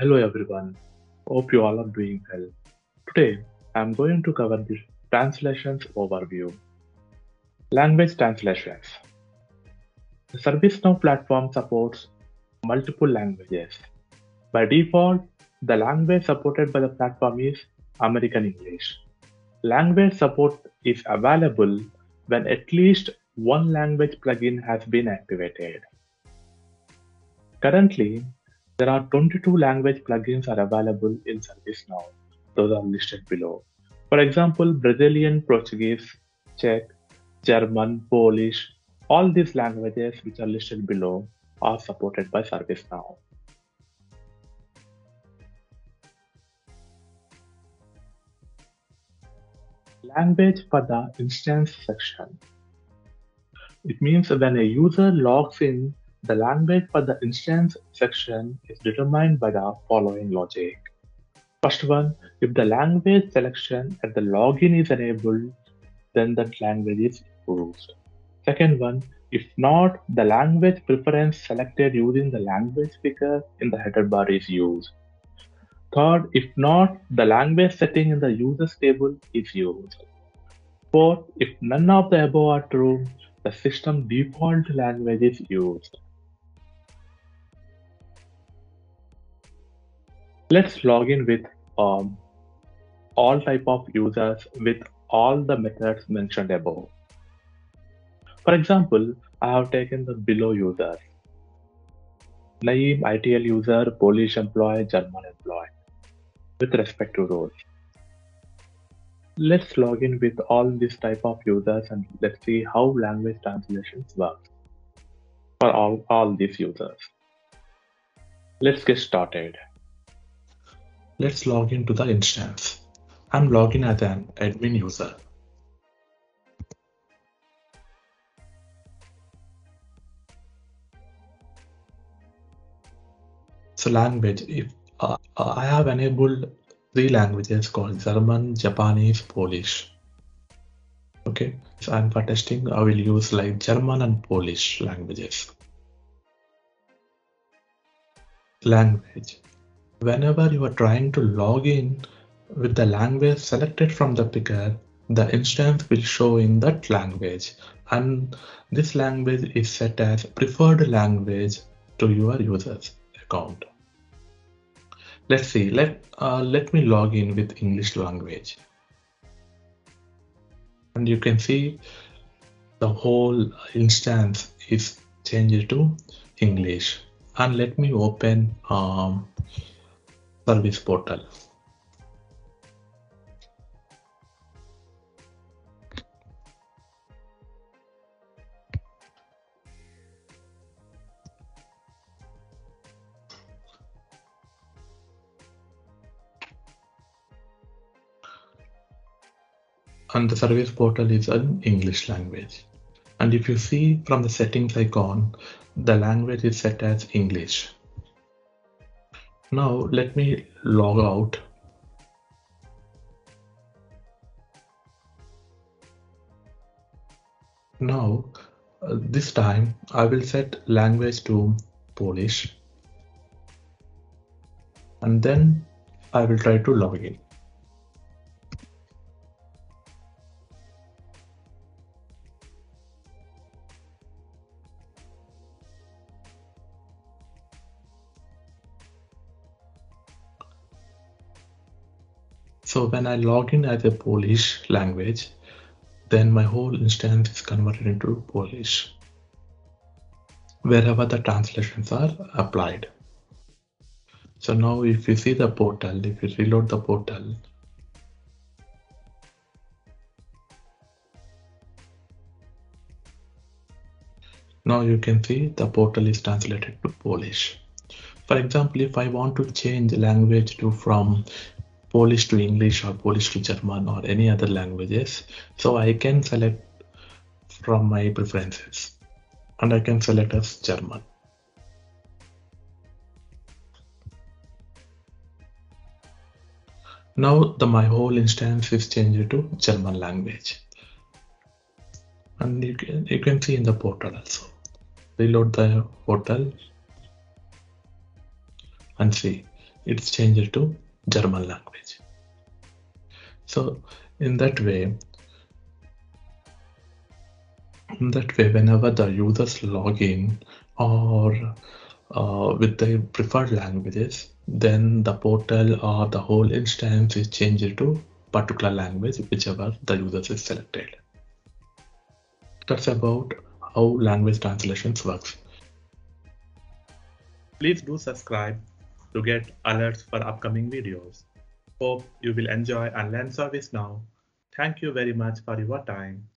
Hello everyone. Hope you all are doing well. Today I'm going to cover the translations overview. Language translations. The ServiceNow platform supports multiple languages. By default, the language supported by the platform is American English. Language support is available when at least one language plugin has been activated. Currently, there are 22 language plugins are available in ServiceNow. Those are listed below. For example, Brazilian Portuguese, Czech, German, Polish, all these languages which are listed below are supported by ServiceNow. Language for the instance section. It means when a user logs in, the language for the instance section is determined by the following logic. First one, if the language selection at the login is enabled, then that language is used. Second one, if not, the language preference selected using the language picker in the header bar is used. Third, if not, the language setting in the users table is used. Fourth, if none of the above are true, the system default language is used. Let's log in with um, all type of users with all the methods mentioned above. For example, I have taken the below users. Naeem, ITIL user, Polish employee, German employee with respect to roles. Let's log in with all these type of users and let's see how language translations work for all, all these users. Let's get started. Let's log into the instance. I'm logging as an admin user. So language, if uh, I have enabled three languages called German, Japanese, Polish. Okay, so I'm for testing, I will use like German and Polish languages. Language. Whenever you are trying to log in with the language selected from the picker, the instance will show in that language. And this language is set as preferred language to your user's account. Let's see let uh, let me log in with English language. And you can see the whole instance is changed to English. And let me open um, service portal and the service portal is in English language. And if you see from the settings icon, the language is set as English. Now let me log out. Now, uh, this time I will set language to Polish. And then I will try to log in. So when I log in as a Polish language, then my whole instance is converted into Polish wherever the translations are applied. So now if you see the portal, if you reload the portal, now you can see the portal is translated to Polish. For example, if I want to change the language to from Polish to English or Polish to German or any other languages. So I can select from my preferences and I can select as German. Now the my whole instance is changed to German language. And you can, you can see in the portal also. Reload the portal and see it's changed to German language. So in that way, in that way, whenever the users log in or uh, with their preferred languages, then the portal or the whole instance is changed to particular language, whichever the users is selected. That's about how language translations works. Please do subscribe to get alerts for upcoming videos. Hope you will enjoy and learn ServiceNow. Thank you very much for your time.